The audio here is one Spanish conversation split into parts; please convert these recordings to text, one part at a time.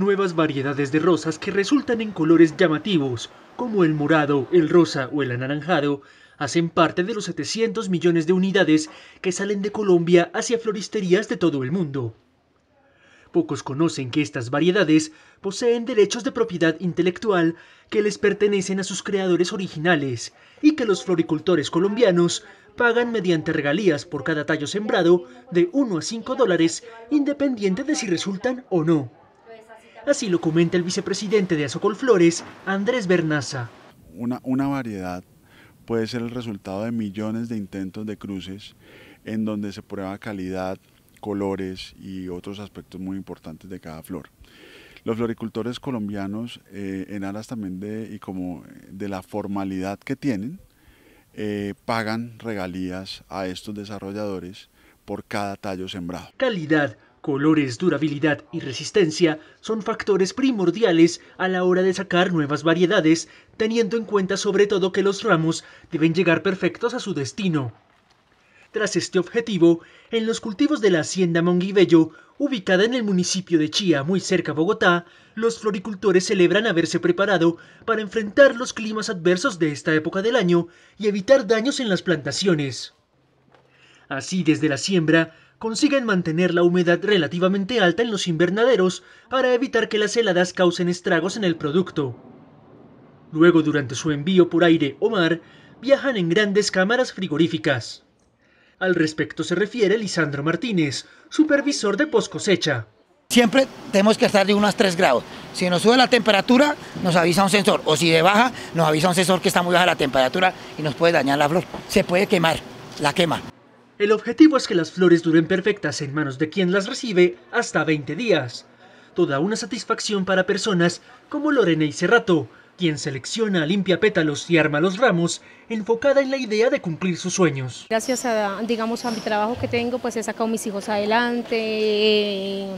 Nuevas variedades de rosas que resultan en colores llamativos, como el morado, el rosa o el anaranjado, hacen parte de los 700 millones de unidades que salen de Colombia hacia floristerías de todo el mundo. Pocos conocen que estas variedades poseen derechos de propiedad intelectual que les pertenecen a sus creadores originales y que los floricultores colombianos pagan mediante regalías por cada tallo sembrado de 1 a 5 dólares independiente de si resultan o no. Así lo comenta el vicepresidente de Azocol Flores, Andrés Bernaza. Una, una variedad puede ser el resultado de millones de intentos de cruces en donde se prueba calidad, colores y otros aspectos muy importantes de cada flor. Los floricultores colombianos, eh, en aras también de, y como de la formalidad que tienen, eh, pagan regalías a estos desarrolladores por cada tallo sembrado. Calidad, colores, durabilidad y resistencia son factores primordiales a la hora de sacar nuevas variedades, teniendo en cuenta sobre todo que los ramos deben llegar perfectos a su destino. Tras este objetivo, en los cultivos de la hacienda Monguibello, ubicada en el municipio de Chía, muy cerca a Bogotá, los floricultores celebran haberse preparado para enfrentar los climas adversos de esta época del año y evitar daños en las plantaciones. Así, desde la siembra, consiguen mantener la humedad relativamente alta en los invernaderos para evitar que las heladas causen estragos en el producto. Luego, durante su envío por aire o mar, viajan en grandes cámaras frigoríficas. Al respecto se refiere Lisandro Martínez, supervisor de post cosecha. Siempre tenemos que estar de unos 3 grados. Si nos sube la temperatura, nos avisa un sensor. O si de baja, nos avisa un sensor que está muy baja la temperatura y nos puede dañar la flor. Se puede quemar, la quema. El objetivo es que las flores duren perfectas en manos de quien las recibe hasta 20 días. Toda una satisfacción para personas como Lorena y Cerrato, quien selecciona, limpia pétalos y arma los ramos, enfocada en la idea de cumplir sus sueños. Gracias a, digamos, a mi trabajo que tengo, pues he sacado mis hijos adelante, eh,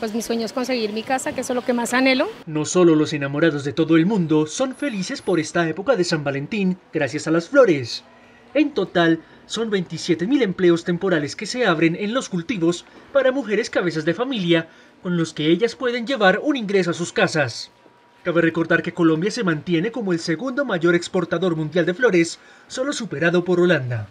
pues mi sueño es conseguir mi casa, que eso es lo que más anhelo. No solo los enamorados de todo el mundo son felices por esta época de San Valentín, gracias a las flores. En total, son 27.000 empleos temporales que se abren en los cultivos para mujeres cabezas de familia, con los que ellas pueden llevar un ingreso a sus casas. Cabe recordar que Colombia se mantiene como el segundo mayor exportador mundial de flores, solo superado por Holanda.